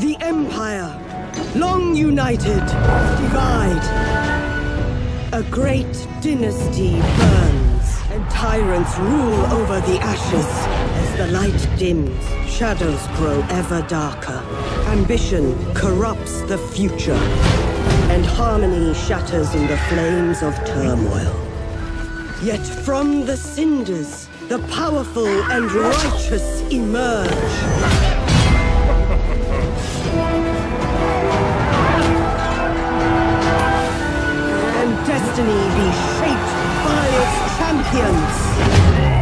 The Empire, long united, divide. A great dynasty burns, and tyrants rule over the ashes. As the light dims, shadows grow ever darker. Ambition corrupts the future, and harmony shatters in the flames of turmoil. Yet from the cinders, the powerful and righteous emerge. destiny be shaped by its champions.